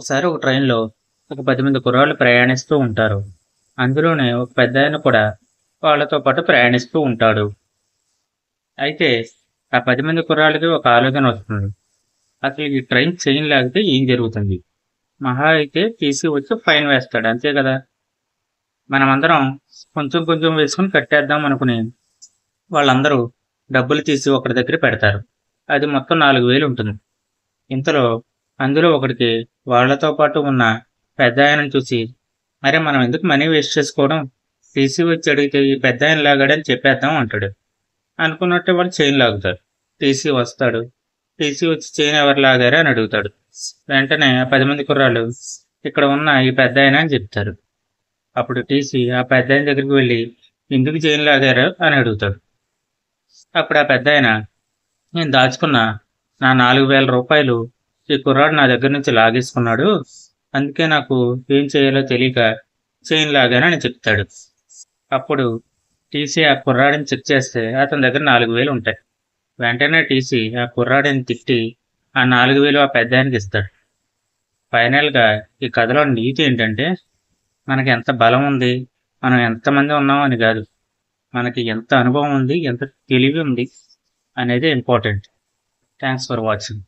ఒకసారి ఒక ట్రైన్లో ఒక పది మంది కుర్రాళ్ళు ప్రయాణిస్తూ ఉంటారు. అందులోనే ఒక పెద్ద ఆయన కూడా వాళ్ళతో పాటు ప్రయాణిస్తూ ఉంటాడు. అయితే ఆ పది మంది కుర్రాళ్ళకి ఒక ఆలోచన వస్తుంది. అసలు ఈ ట్రైన్ చైన్ లాగితే ఏం జరుగుతుంది? మహా అయితే తీసి వచ్చి ఫైన్ వేస్తాడు. అంతే కదా? మనమందరం కొంచెం కొంచెం వేసుకుని కట్టేద్దాం అనుకుని వాళ్ళందరూ డబ్బులు తీసి ఒకరి దగ్గర పెడతారు. అది మొత్తం నాలుగు వేలు ఉంటుంది. ఇంతలో అందులో ఒకడికి వాళ్ళతో పాటు ఉన్న పెద్ద ఆయనను చూసి అరే మనం ఎందుకు మనీ వేస్ట్ చేసుకోవడం? టీసీ వచ్చి అడిగితే ఈ పెద్ద ఆయన లాగాడని చెప్పేద్దాం అంటాడు. అనుకున్నట్టు వాళ్ళు చైన్ లాగుతారు టీసీ వస్తాడు. టీసీ వచ్చి చైన్ ఎవరు లాగారు అని అడుగుతాడు. వెంటనే ఆ పది మంది కుర్రాళ్ళు ఇక్కడ ఉన్న ఈ పెద్ద ఆయన అని చెప్తారు. అప్పుడు టీసీ ఆ పెద్ద ఆయన దగ్గరికి వెళ్ళి ఎందుకు చైన్ లాగారు? అని అడుగుతాడు. అప్పుడు ఆ పెద్ద ఆయన నేను దాచుకున్న నా నాలుగు వేల రూపాయలు ఈ కుర్రాడు నా దగ్గర నుంచి లాగేసుకున్నాడు. అందుకే నాకు ఏం చేయాలో తెలియక చైన్ లాగానని చెప్తాడు. అప్పుడు టీసీ ఆ కుర్రాడిని చెక్ చేస్తే అతని దగ్గర నాలుగు వేలు ఉంటాయి. వెంటనే టీసీ ఆ కుర్రాడిని తిట్టి ఆ నాలుగు వేలు ఆ పెద్దానికి ఇస్తాడు. ఫైనల్గా ఈ కథలో నీతి ఏంటంటే మనకి ఎంత బలం ఉంది మనం ఎంతమంది ఉన్నాం అని కాదు మనకి ఎంత అనుభవం ఉంది ఎంత తెలివి ఉంది అనేది ఇంపార్టెంట్. Thanks for watching.